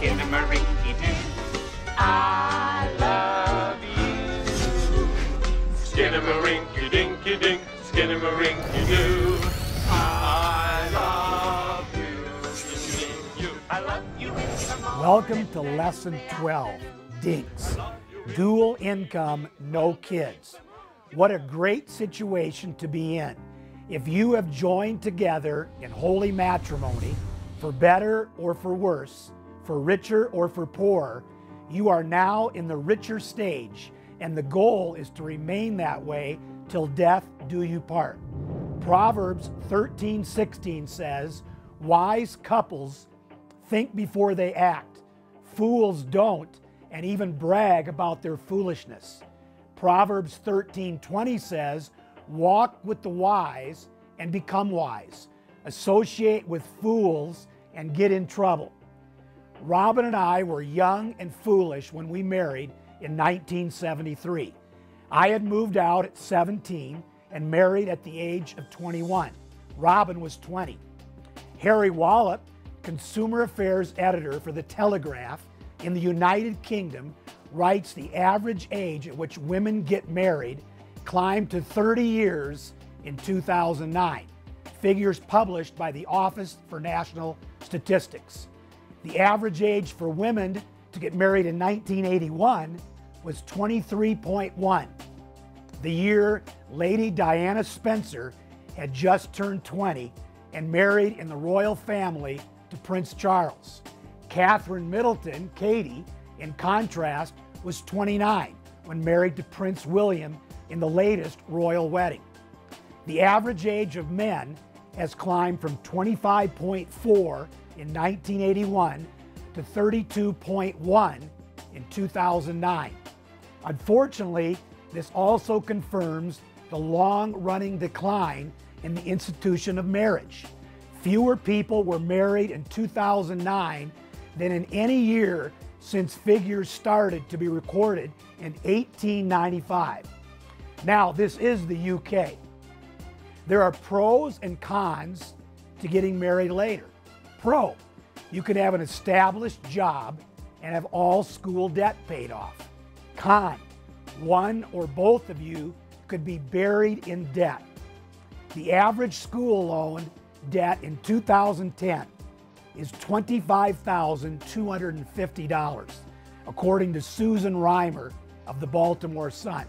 Skinnamarink-doo. I love you. Skinnamarink-a-dinky-dink, Skinnamarink-doo. I love you. You, I love you. Welcome to Lesson 12, Dinks. Dual income, no kids. What a great situation to be in. If you have joined together in holy matrimony, for better or for worse, for richer or for poorer, you are now in the richer stage, and the goal is to remain that way till death do you part. Proverbs 13:16 says, "Wise couples think before they act. Fools don't and even brag about their foolishness." Proverbs 13:20 says, "Walk with the wise and become wise. Associate with fools and get in trouble." Robin and I were young and foolish when we married in 1973. I had moved out at 17 and married at the age of 21. Robin was 20. Harry Wallop, consumer affairs editor for The Telegraph in the United Kingdom, writes the average age at which women get married climbed to 30 years in 2009, figures published by the Office for National Statistics. The average age for women to get married in 1981 was 23.1. The year Lady Diana Spencer had just turned 20 and married in the royal family to Prince Charles. Catherine Middleton, Katie, in contrast, was 29 when married to Prince William in the latest royal wedding. The average age of men has climbed from 25.4 in 1981 to 32.1 in 2009. Unfortunately, this also confirms the long running decline in the institution of marriage. Fewer people were married in 2009 than in any year since figures started to be recorded in 1895. Now, this is the UK. There are pros and cons to getting married later. Pro, you can have an established job and have all school debt paid off. Con, one or both of you could be buried in debt. The average school loan debt in 2010 is $25,250, according to Susan Reimer of the Baltimore Sun.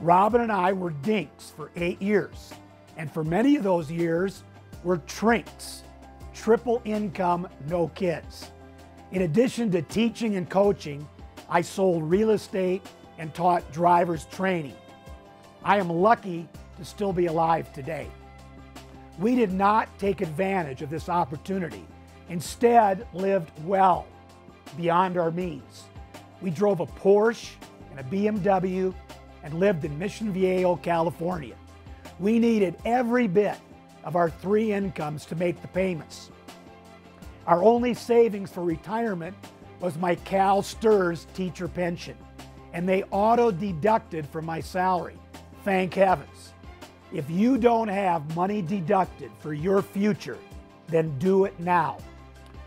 Robin and I were dinks for eight years, and for many of those years, were trinks, triple income, no kids. In addition to teaching and coaching, I sold real estate and taught driver's training. I am lucky to still be alive today. We did not take advantage of this opportunity, instead, lived well beyond our means. We drove a Porsche and a BMW and lived in Mission Viejo, California. We needed every bit of our three incomes to make the payments. Our only savings for retirement was my CalSTRS teacher pension, and they auto deducted from my salary. Thank heavens. If you don't have money deducted for your future, then do it now.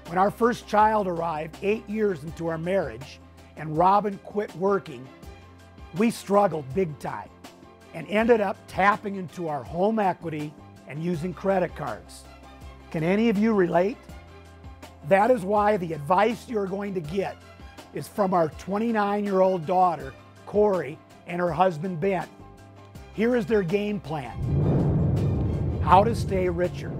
When our first child arrived eight years into our marriage and Robin quit working, we struggled big time and ended up tapping into our home equity and using credit cards. Can any of you relate? That is why the advice you're going to get is from our 29 year old daughter, Corey, and her husband, Ben. Here is their game plan how to stay richer.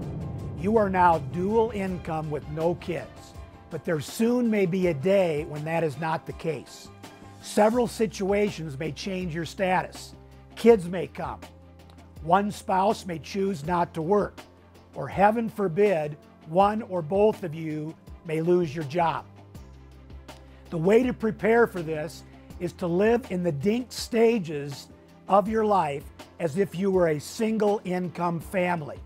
You are now dual income with no kids, but there soon may be a day when that is not the case. Several situations may change your status. Kids may come. One spouse may choose not to work, or heaven forbid, one or both of you may lose your job. The way to prepare for this is to live in the dink stages of your life as if you were a single income family.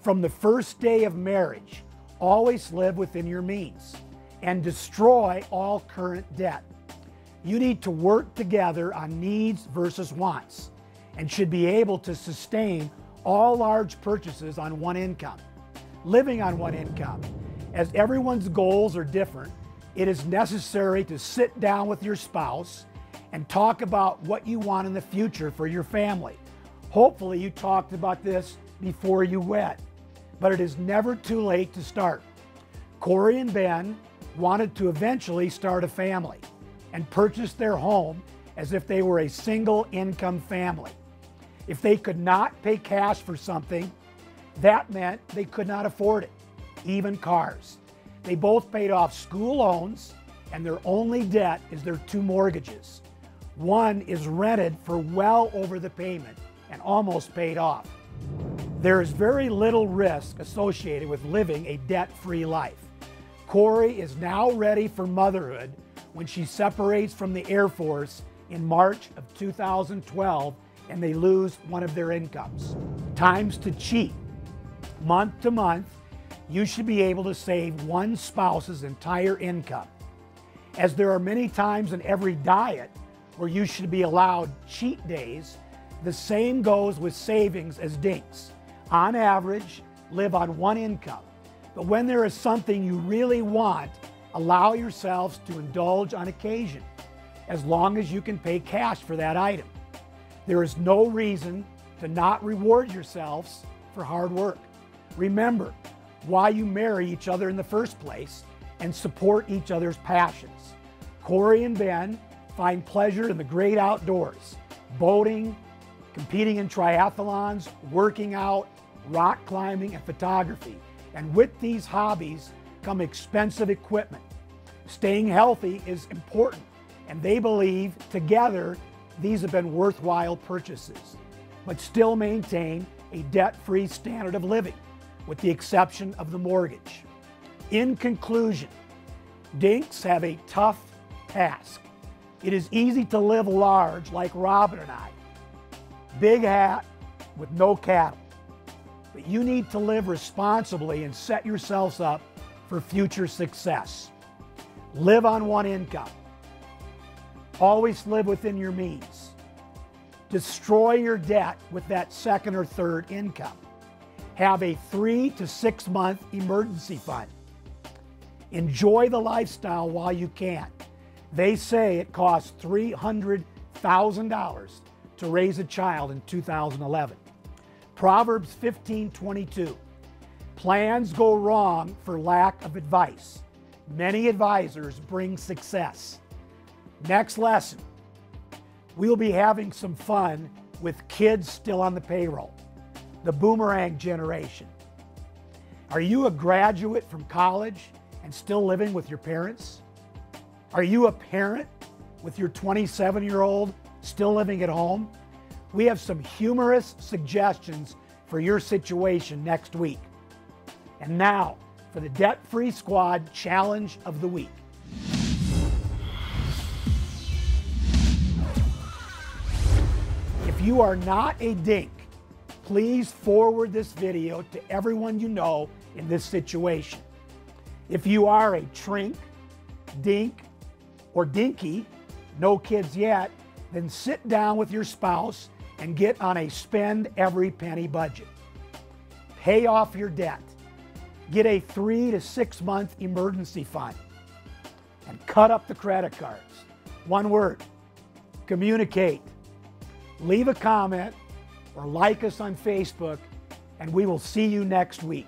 From the first day of marriage, always live within your means and destroy all current debt. You need to work together on needs versus wants and should be able to sustain all large purchases on one income. Living on one income, as everyone's goals are different, it is necessary to sit down with your spouse and talk about what you want in the future for your family. Hopefully, you talked about this before you wed, but it is never too late to start. Corey and Ben wanted to eventually start a family and purchase their home as if they were a single income family. If they could not pay cash for something, that meant they could not afford it, even cars. They both paid off school loans, and their only debt is their two mortgages. One is rented for well over the payment and almost paid off. There is very little risk associated with living a debt free life. Corey is now ready for motherhood when she separates from the Air Force in March of 2012 and they lose one of their incomes. Times to cheat. Month to month, you should be able to save one spouse's entire income. As there are many times in every diet where you should be allowed cheat days, the same goes with savings as dinks. On average, live on one income. But when there is something you really want, allow yourselves to indulge on occasion, as long as you can pay cash for that item. There is no reason to not reward yourselves for hard work. Remember why you marry each other in the first place and support each other's passions. Corey and Ben find pleasure in the great outdoors, boating, competing in triathlons, working out, rock climbing, and photography. And with these hobbies come expensive equipment. Staying healthy is important, and they believe together these have been worthwhile purchases, but still maintain a debt free standard of living, with the exception of the mortgage. In conclusion, dinks have a tough task. It is easy to live large like Robin and I. Big hat with no cattle. But you need to live responsibly and set yourselves up for future success. Live on one income. Always live within your means. Destroy your debt with that second or third income. Have a three to six month emergency fund. Enjoy the lifestyle while you can. They say it costs $300,000 to raise a child in 2011. Proverbs 15:22. Plans go wrong for lack of advice. Many advisors bring success. Next lesson. We'll be having some fun with kids still on the payroll, the boomerang generation. Are you a graduate from college and still living with your parents? Are you a parent with your 27 year old still living at home? We have some humorous suggestions for your situation next week. And now for the Debt Free Squad Challenge of the Week. You are not a dink, please forward this video to everyone you know in this situation. If you are a trink, dink, or dinky, no kids yet, then sit down with your spouse and get on a spend every penny budget. Pay off your debt. Get a three to six month emergency fund and cut up the credit cards. One word communicate. Leave a comment or like us on Facebook, and we will see you next week.